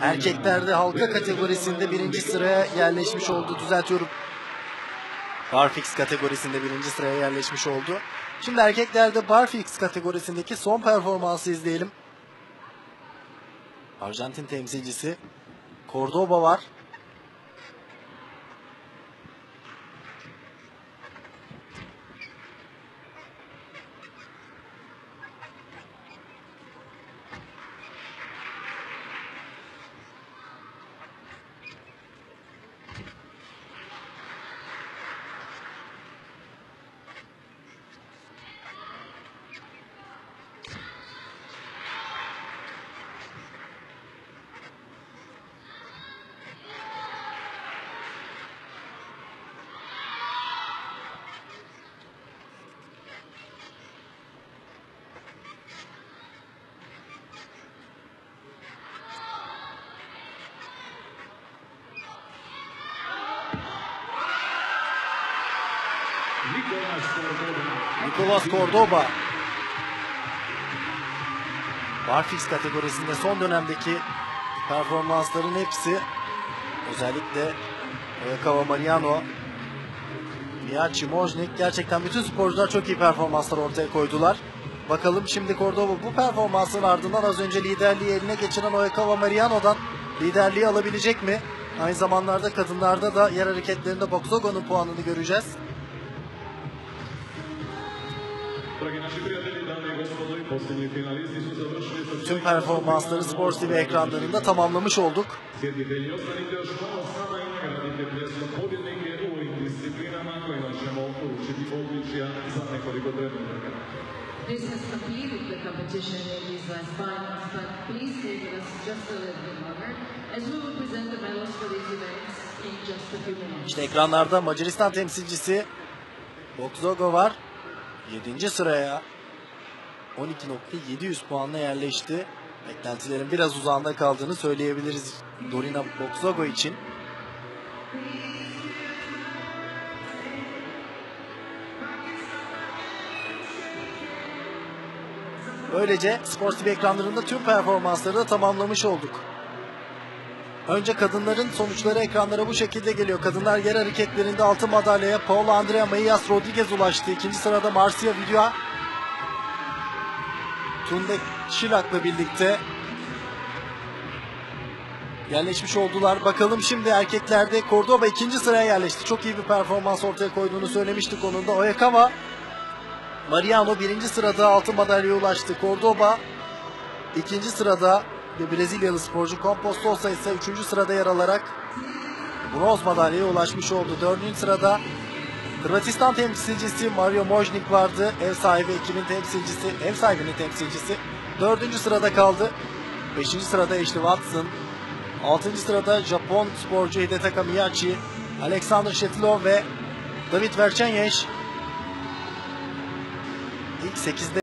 Erkeklerde halka kategorisinde birinci sıraya yerleşmiş oldu. Düzeltiyorum. Barfix kategorisinde birinci sıraya yerleşmiş oldu. Şimdi erkeklerde Barfix kategorisindeki son performansı izleyelim. Arjantin temsilcisi Cordoba var. Nicolas Cordoba. Barfix kategorisinde son dönemdeki performansların hepsi özellikle Oyakawa Mariano, Miyachi Mojnik gerçekten bütün sporcular çok iyi performanslar ortaya koydular. Bakalım şimdi Cordoba bu performansın ardından az önce liderliği eline geçiren Oyakawa Mariano'dan liderliği alabilecek mi? Aynı zamanlarda kadınlarda da yer hareketlerinde Boxogo'nun puanını göreceğiz. Tüm performansları Sports TV ekranlarında tamamlamış olduk. This has completed the competition in these last finals, but please stay with us just a little bit longer as we will present the medals for these events in just a few minutes. İşte ekranlarda Macaristan temsilcisi Boxogo var. 7. sıraya 12.700 puanla yerleşti. Beklentilerin biraz uzağında kaldığını söyleyebiliriz Dorina Boxogo için. Böylece Sports TV ekranlarında tüm performansları da tamamlamış olduk. Önce kadınların sonuçları ekranlara bu şekilde geliyor. Kadınlar yer hareketlerinde altın madalyaya Paula Andrea Mayas Rodriguez ulaştı. İkinci sırada Marcia Vidua Tunde Şirak'la birlikte yerleşmiş oldular. Bakalım şimdi erkeklerde Cordoba ikinci sıraya yerleşti. Çok iyi bir performans ortaya koyduğunu söylemiştik onun da. Oyakawa Mariano birinci sırada altın madalyaya ulaştı. Cordoba ikinci sırada Brezilyalı sporcu Campos Sousa ise üçüncü sırada yer alarak bronz madalyaya ulaşmış oldu. Dördüncü sırada Hırvatistan temsilcisi Mario Mojnik vardı. Ev sahibi ekibin temsilcisi, ev sahibinin temsilcisi. Dördüncü sırada kaldı. Beşinci sırada Ashley Watson. Altıncı sırada Japon sporcu Hidetaka Miyachi, Alexander Shetilov ve David Verchenyeş. İlk sekizde